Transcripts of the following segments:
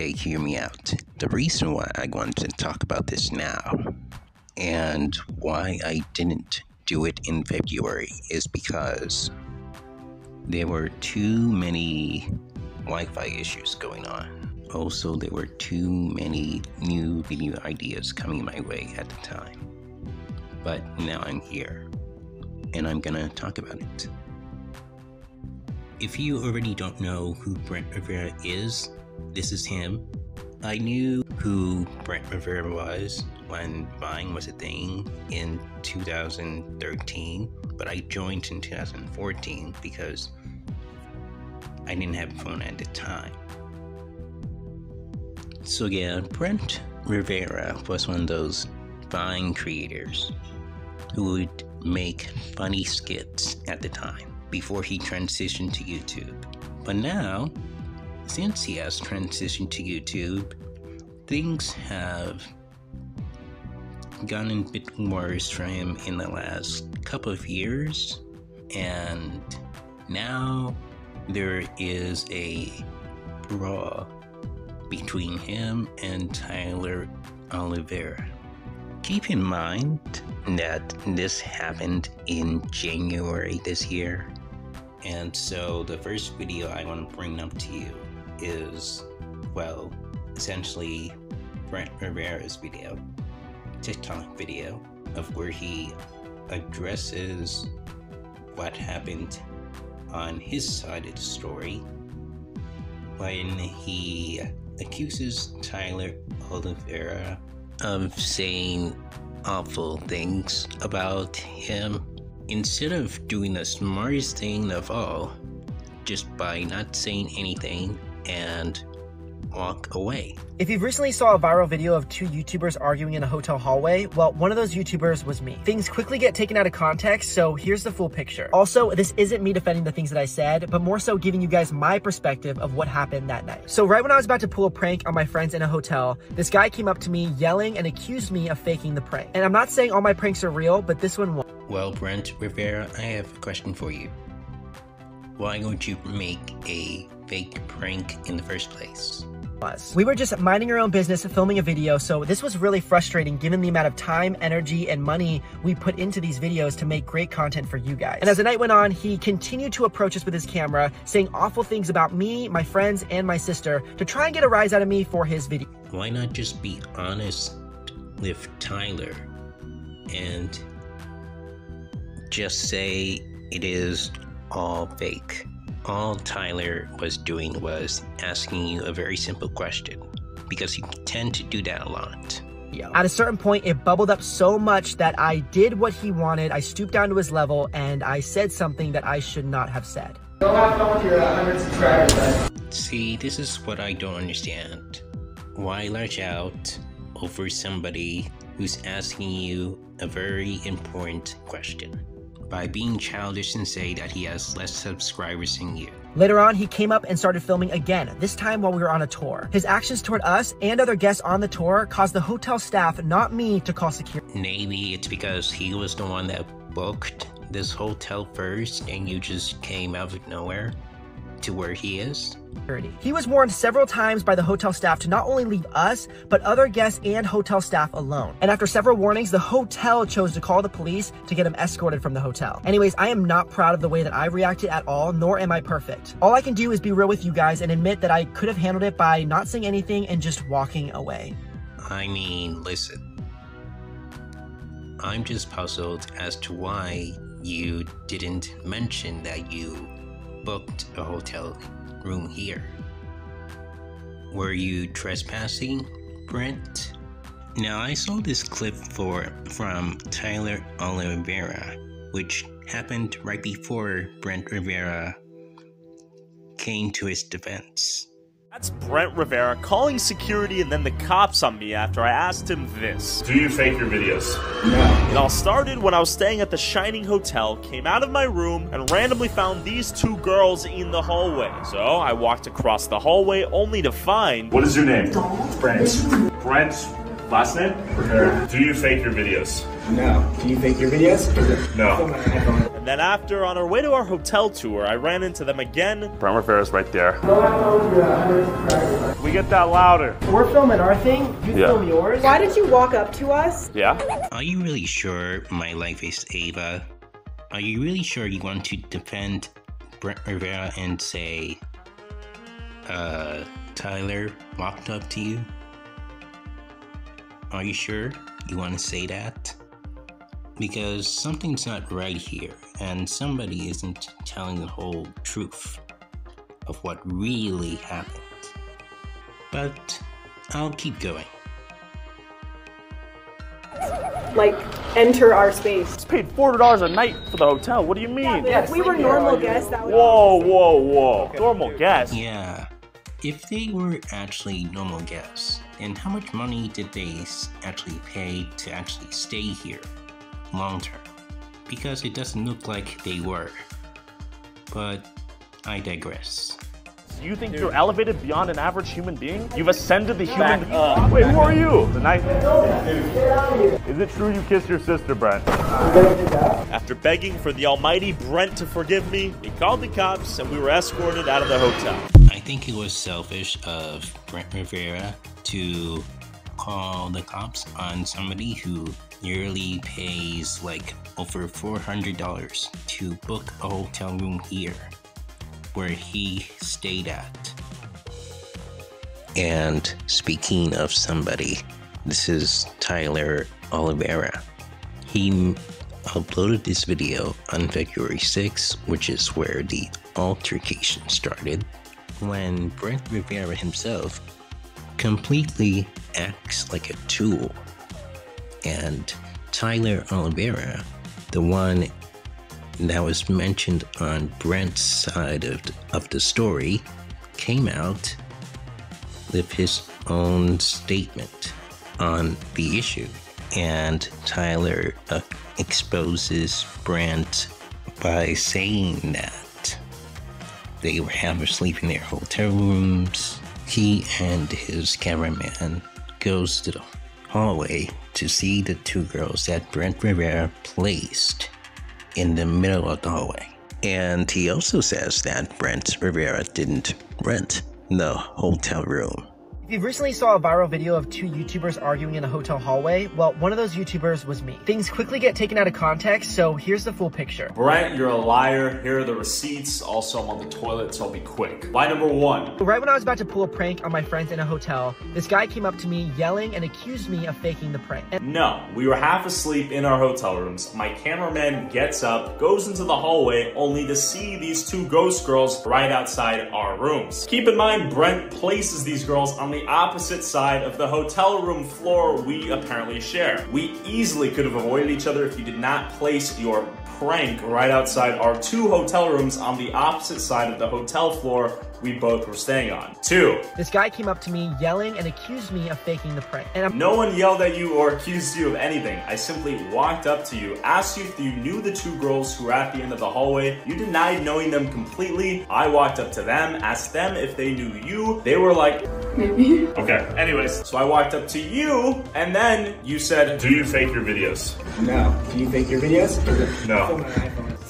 Okay, hear me out. The reason why I wanted to talk about this now and why I didn't do it in February is because there were too many Wi Fi issues going on. Also, there were too many new video ideas coming my way at the time. But now I'm here, and I'm gonna talk about it. If you already don't know who Brent Rivera is, this is him. I knew who Brent Rivera was when Vine was a thing in 2013, but I joined in 2014 because I didn't have a phone at the time. So, yeah, Brent Rivera was one of those Vine creators who would make funny skits at the time before he transitioned to YouTube. But now, since he has transitioned to YouTube, things have gotten a bit worse for him in the last couple of years, and now there is a brawl between him and Tyler Oliveira. Keep in mind that this happened in January this year, and so the first video I want to bring up to you is, well, essentially Brent Rivera's video, TikTok video, of where he addresses what happened on his side of the story when he accuses Tyler Oliveira of saying awful things about him instead of doing the smartest thing of all, just by not saying anything and walk away. If you've recently saw a viral video of two YouTubers arguing in a hotel hallway, well, one of those YouTubers was me. Things quickly get taken out of context, so here's the full picture. Also, this isn't me defending the things that I said, but more so giving you guys my perspective of what happened that night. So right when I was about to pull a prank on my friends in a hotel, this guy came up to me yelling and accused me of faking the prank. And I'm not saying all my pranks are real, but this one was. Well, Brent Rivera, I have a question for you. Why would you make a fake prank in the first place? We were just minding our own business, filming a video, so this was really frustrating given the amount of time, energy, and money we put into these videos to make great content for you guys. And as the night went on, he continued to approach us with his camera, saying awful things about me, my friends, and my sister to try and get a rise out of me for his video. Why not just be honest with Tyler and just say it is all fake? All Tyler was doing was asking you a very simple question because you tend to do that a lot. Yeah. At a certain point, it bubbled up so much that I did what he wanted. I stooped down to his level and I said something that I should not have said. Go have fun with your uh, 100 subscribers. See, this is what I don't understand. Why lash out over somebody who's asking you a very important question? By being childish and say that he has less subscribers than you. Later on, he came up and started filming again, this time while we were on a tour. His actions toward us and other guests on the tour caused the hotel staff, not me, to call security. Maybe it's because he was the one that booked this hotel first and you just came out of nowhere to where he is. He was warned several times by the hotel staff to not only leave us, but other guests and hotel staff alone. And after several warnings, the hotel chose to call the police to get him escorted from the hotel. Anyways, I am not proud of the way that I reacted at all, nor am I perfect. All I can do is be real with you guys and admit that I could have handled it by not saying anything and just walking away. I mean, listen. I'm just puzzled as to why you didn't mention that you booked a hotel room here. Were you trespassing, Brent? Now I saw this clip for from Tyler Oliveira, which happened right before Brent Rivera came to his defense. That's Brent Rivera calling security and then the cops on me after I asked him this. Do you fake your videos? No. It all started when I was staying at the Shining Hotel, came out of my room, and randomly found these two girls in the hallway. So I walked across the hallway only to find. What is your name? Brent. Brent. Last name? Rivera. Do you fake your videos? No. Do you fake your videos? No. And then after, on our way to our hotel tour, I ran into them again. Brent Rivera's right there. Go have fun with your hundred subscribers. We get that louder. We're filming our thing, you Yeah. film yours. Why did you walk up to us? Yeah? Are you really sure my life is Ava? Are you really sure you want to defend Brent Rivera and say, uh, Tyler walked up to you? Are you sure you want to say that? Because something's not right here, and somebody isn't telling the whole truth of what really happened. But I'll keep going. Like, enter our space. It's paid $400 a night for the hotel. What do you mean? if we were normal guests, that would Whoa, whoa, whoa. Normal guests? Yeah. If they were actually normal guests, then how much money did they actually pay to actually stay here long term? Because it doesn't look like they were. But I digress. Do you think you're elevated beyond an average human being? You've ascended the human. Wait, who are you? The night. Is it true you kissed your sister, Brent? After begging for the almighty Brent to forgive me, he called the cops and we were escorted out of the hotel. I think it was selfish of Brent Rivera to call the cops on somebody who yearly pays like over $400 to book a hotel room here where he stayed at. And speaking of somebody, this is Tyler Oliveira. He uploaded this video on February 6th, which is where the altercation started, when Brent Rivera himself completely acts like a tool. And Tyler Oliveira, the one that was mentioned on Brent's side of of the story, came out with his own statement on the issue. And Tyler uh, exposes Brent by saying that they were having sleep in their hotel rooms. He and his cameraman goes to the hallway to see the two girls that Brent Rivera placed in the middle of the hallway. And he also says that Brent Rivera didn't rent the hotel room. If you recently saw a viral video of two YouTubers arguing in a hotel hallway, well, one of those YouTubers was me. Things quickly get taken out of context, so here's the full picture. Brent, you're a liar. Here are the receipts. Also, I'm on the toilet, so I'll be quick. Lie number one. Right when I was about to pull a prank on my friends in a hotel, this guy came up to me yelling and accused me of faking the prank. And No, we were half asleep in our hotel rooms. My cameraman gets up, goes into the hallway, only to see these two ghost girls right outside our rooms. Keep in mind, Brent places these girls on the opposite side of the hotel room floor we apparently share. We easily could have avoided each other if you did not place your prank right outside our two hotel rooms on the opposite side of the hotel floor we both were staying on. Two, this guy came up to me yelling and accused me of faking the prank. And I'm No one yelled at you or accused you of anything. I simply walked up to you, asked you if you knew the two girls who were at the end of the hallway. You denied knowing them completely. I walked up to them, asked them if they knew you. They were like, maybe. okay. Anyways, so I walked up to you, and then you said, Do you fake your videos? No. Do you fake your videos? No.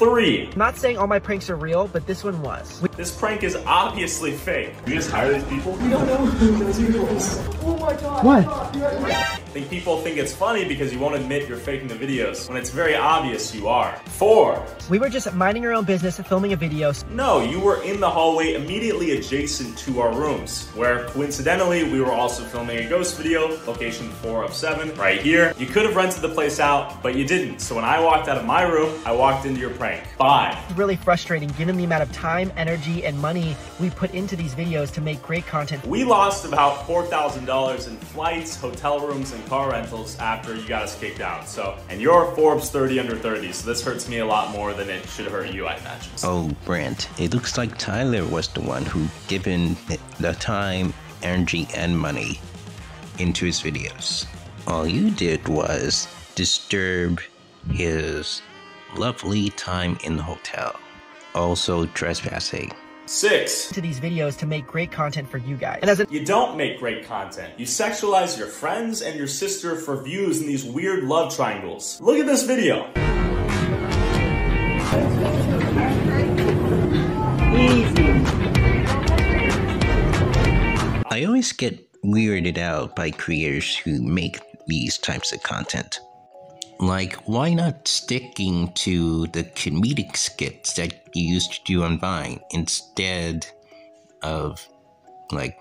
Film on an iPhone. three. I'm not saying all my pranks are real, but this one was. This prank is obviously fake. You just hire these people? We don't know who those girls. Oh my god. What? I think people think it's funny because you won't admit you're faking the videos when it's very obvious you are. Four. We were just minding our own business and filming a video. No, you were in the hallway immediately adjacent to our rooms, where coincidentally we were also filming a ghost video, location 4 of 7, right here. You could have rented the place out, but you didn't. So when I walked out of my room, I walked into your prank. 5. Really frustrating given the amount of time, energy, and money we put into these videos to make great content. We lost about $4,000 in flights, hotel rooms, and car rentals after you got us kicked out. So, and you're Forbes 30 under 30, so this hurts me a lot more than it should hurt you, I imagine. Oh, Brent, it looks like Tyler was the one who given the time, energy, and money into his videos. All you did was disturb his lovely time in the hotel. Also trespassing. Six. To these videos to make great content for you guys. And as you don't make great content. You sexualize your friends and your sister for views in these weird love triangles. Look at this video. Easy. I always get weirded out by creators who make these types of content. Like, why not sticking to the comedic skits that you used to do on Vine instead of, like,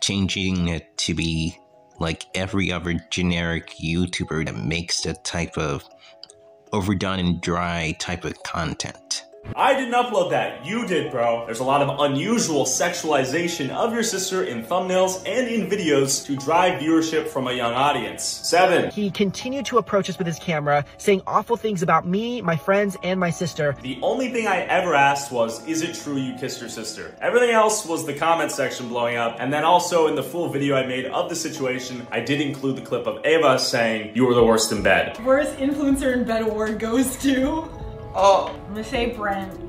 changing it to be like every other generic YouTuber that makes that type of overdone and dry type of content? I didn't upload that. You did, bro. There's a lot of unusual sexualization of your sister in thumbnails and in videos to drive viewership from a young audience. Seven. He continued to approach us with his camera, saying awful things about me, my friends, and my sister. The only thing I ever asked was, is it true you kissed your sister? Everything else was the comment section blowing up. And then also in the full video I made of the situation, I did include the clip of Ava saying, you were the worst in bed. Worst influencer in bed award goes to. Oh, I'm gonna say Brent.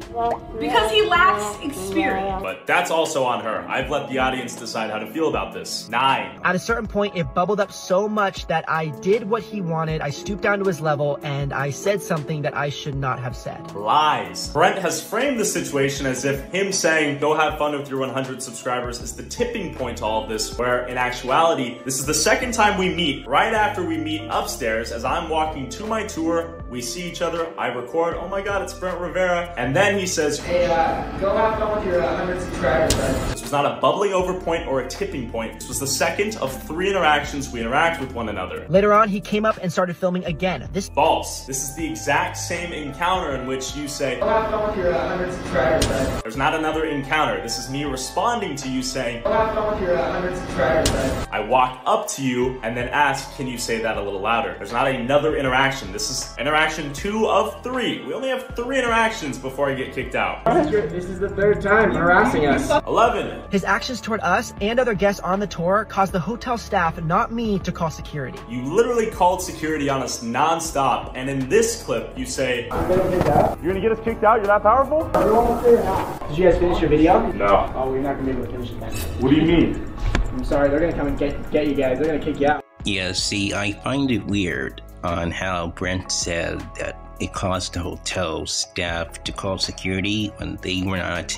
Because he lacks experience. But that's also on her. I've let the audience decide how to feel about this. Nine. At a certain point, it bubbled up so much that I did what he wanted. I stooped down to his level and I said something that I should not have said. Lies. Brent has framed the situation as if him saying, go have fun with your 100 subscribers is the tipping point to all of this, where in actuality, this is the second time we meet. Right after we meet upstairs, as I'm walking to my tour, we see each other, I record, oh my god, it's Brent Rivera, and then he says, hey, uh, go have fun with your uh, 100 subscribers, bud. This was not a bubbling over point or a tipping point. This was the second of three interactions we interact with one another. Later on, he came up and started filming again. This False. This is the exact same encounter in which you say, Go have fun with your uh, 100 subscribers, bud. There's not another encounter. This is me responding to you saying, Go have fun with your uh, 100 subscribers, bud. I walk up to you and then ask, Can you say that a little louder? There's not another interaction. This is interaction two of three. We only have three interactions before I get kicked out. This is the third time harassing us. 11. his actions toward us and other guests on the tour caused the hotel staff, not me, to call security. You literally called security on us nonstop, and in this clip, you say, I'm gonna pick up. You're gonna get us kicked out? You're that powerful? Are you almost there now? Did you guys finish your video? No. Oh, we're not gonna be able to finish it then. What do you mean? I'm sorry, they're gonna come and get get you guys. They're gonna kick you out. Yeah, see, I find it weird on how Brent said that it caused the hotel staff to call security when they were not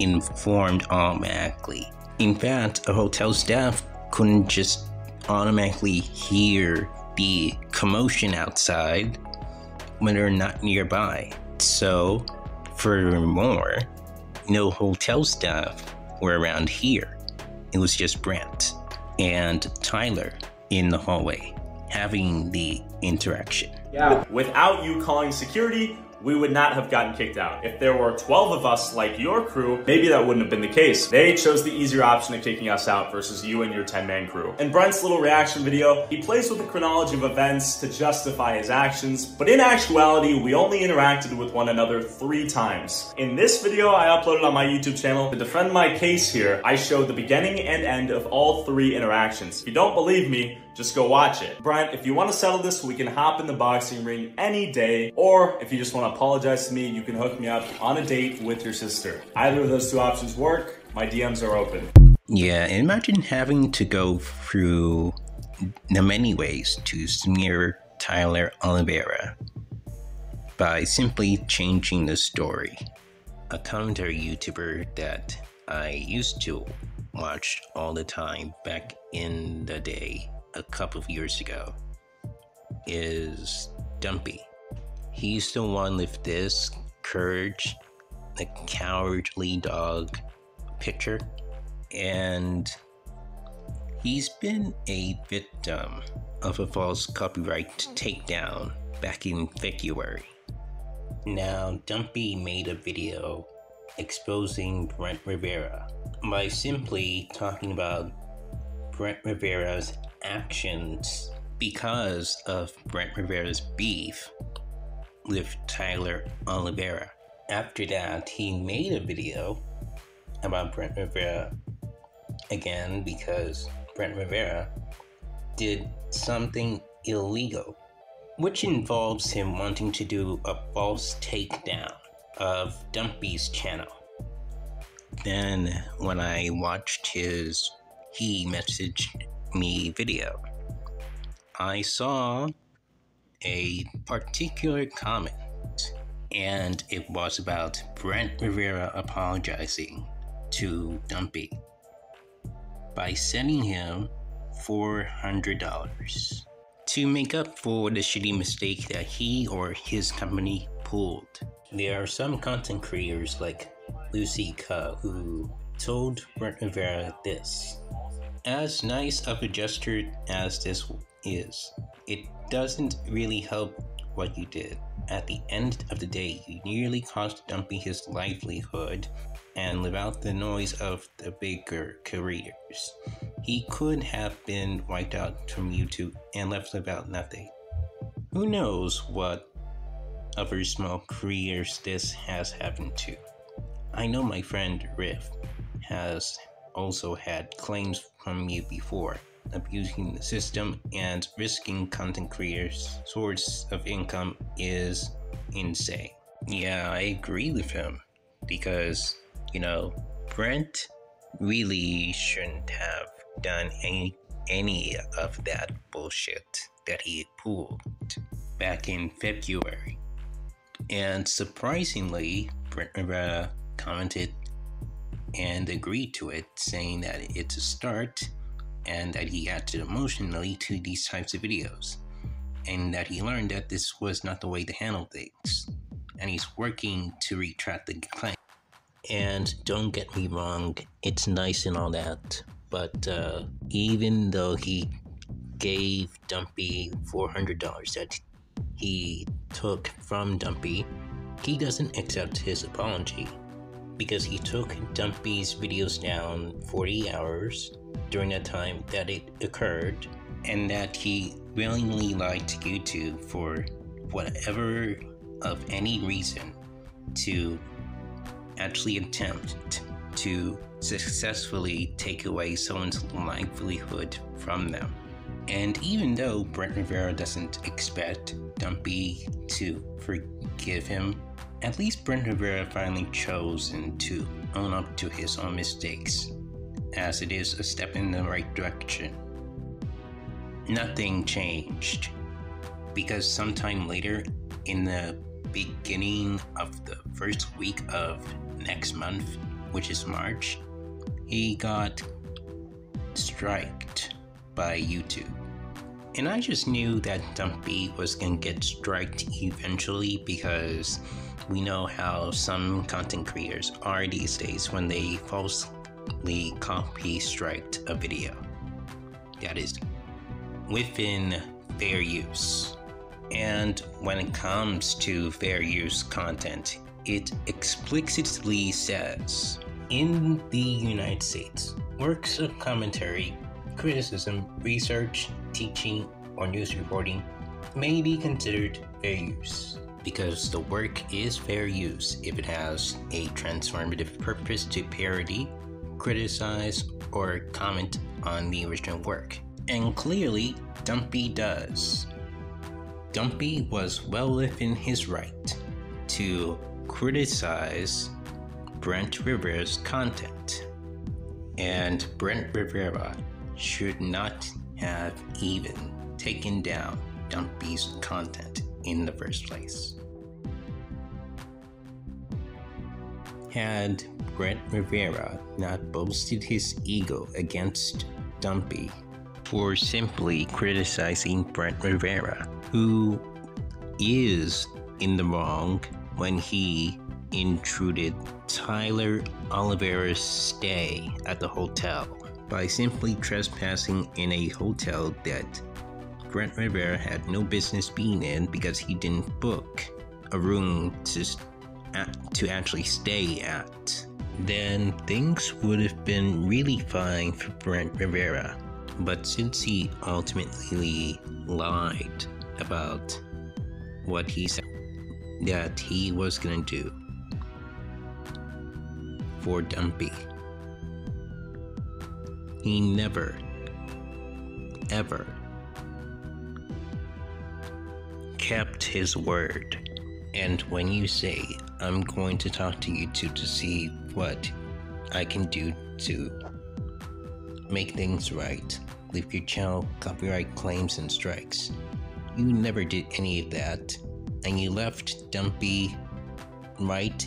informed automatically. In fact, a hotel staff couldn't just automatically hear the commotion outside when they're not nearby. So, furthermore, no hotel staff were around here. It was just Brent and Tyler in the hallway having the interaction. Yeah. Without you calling security, we would not have gotten kicked out. If there were 12 of us like your crew, maybe that wouldn't have been the case. They chose the easier option of kicking us out versus you and your 10 man crew. In Brent's little reaction video, he plays with the chronology of events to justify his actions, but in actuality, we only interacted with one another three times. In this video I uploaded on my YouTube channel, to defend my case here, I showed the beginning and end of all three interactions. If you don't believe me, just go watch it. Brian, if you want to settle this, we can hop in the boxing ring any day, or if you just want to apologize to me, you can hook me up on a date with your sister. Either of those two options work. My DMs are open. Yeah, imagine having to go through the many ways to smear Tyler Oliveira by simply changing the story. A commentary YouTuber that I used to watch all the time back in the day, a couple of years ago, is Dumpy. He's the one with this courage, the cowardly dog picture, and he's been a victim of a false copyright takedown back in February. Now, Dumpy made a video exposing Brent Rivera by simply talking about Brent Rivera's actions because of Brent Rivera's beef with Tyler Oliveira. After that, he made a video about Brent Rivera again because Brent Rivera did something illegal, which involves him wanting to do a false takedown of Dumpy's channel. Then, when I watched his he messaged me video, I saw a particular comment, and it was about Brent Rivera apologizing to Dumpy by sending him $400 to make up for the shitty mistake that he or his company pulled. There are some content creators like Lucy Ka who told Brent Rivera this. As nice of a gesture as this is, it doesn't really help what you did. At the end of the day, you nearly cost Dumpy his livelihood and without the noise of the bigger careers. He could have been wiped out from YouTube and left without nothing. Who knows what other small careers this has happened to? I know my friend Riff has also had claims from me before, abusing the system and risking content creators' source of income is insane. Yeah, I agree with him because you know, Brent really shouldn't have done any any of that bullshit that he pulled back in February. And surprisingly, Brent Rivera commented and agreed to it, saying that it's a start and that he acted emotionally to these types of videos, and that he learned that this was not the way to handle things, and he's working to retract the claim. And don't get me wrong, it's nice and all that, but uh, even though he gave Dumpy $400 that he took from Dumpy, he doesn't accept his apology because he took Dumpy's videos down 40 hours during the time that it occurred and that he willingly lied to YouTube for whatever of any reason to actually attempt to successfully take away someone's livelihood from them. And even though Brent Rivera doesn't expect Dumpy to forgive him, at least Brent Rivera finally chosen to own up to his own mistakes, as it is a step in the right direction. Nothing changed, because sometime later in the beginning of the first week of next month, which is March, he got striked by YouTube. And I just knew that Dumpy was gonna get striked eventually because we know how some content creators are these days when they falsely copy striked a video. That is within fair use. And when it comes to fair use content, it explicitly says in the United States, works of commentary, criticism, research, teaching, or news reporting may be considered fair use because the work is fair use if it has a transformative purpose to parody, criticize, or comment on the original work. And clearly, Dumpy does. Dumpy was well within his right to criticize Brent Rivera's content. And Brent Rivera should not have even taken down Dumpy's content in the first place. Had Brent Rivera not boasted his ego against Dumpy for simply criticizing Brent Rivera, who is in the wrong when he intruded Tyler Oliveira's stay at the hotel by simply trespassing in a hotel that Brent Rivera had no business being in because he didn't book a room to, to actually stay at. Then things would have been really fine for Brent Rivera. But since he ultimately lied about what he said that he was gonna do for Dumpy, he never, ever his word. And when you say, I'm going to talk to YouTube to see what I can do to make things right, leave your channel copyright claims and strikes. You never did any of that, and you left Dumpy right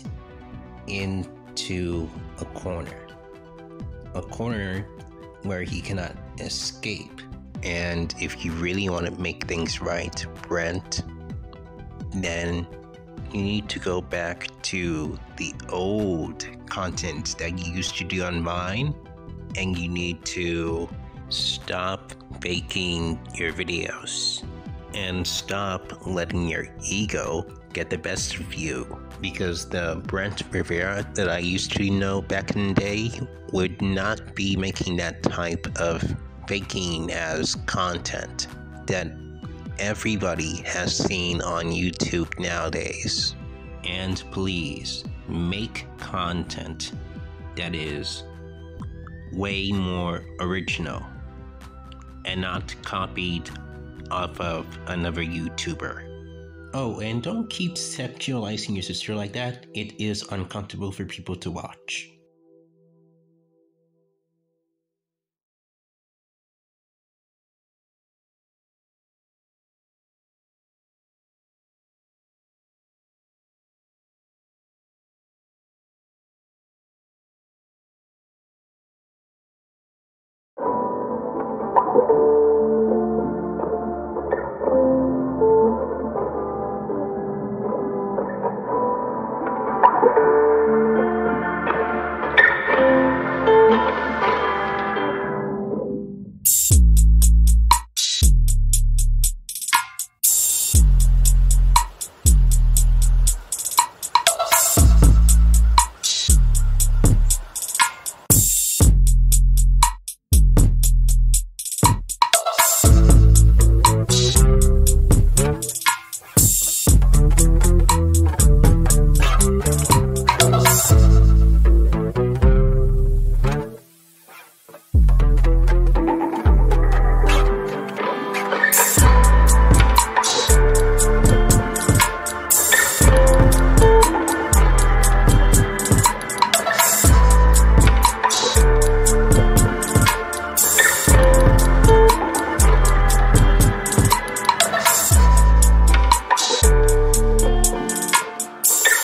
into a corner. a corner where he cannot escape. And if you really want to make things right, Brent, then you need to go back to the old content that you used to do on Vine and you need to stop faking your videos and stop letting your ego get the best of you. Because the Brent Rivera that I used to know back in the day would not be making that type of faking as content that everybody has seen on YouTube nowadays. And please make content that is way more original and not copied off of another YouTuber. Oh, and don't keep sexualizing your sister like that. It is uncomfortable for people to watch. You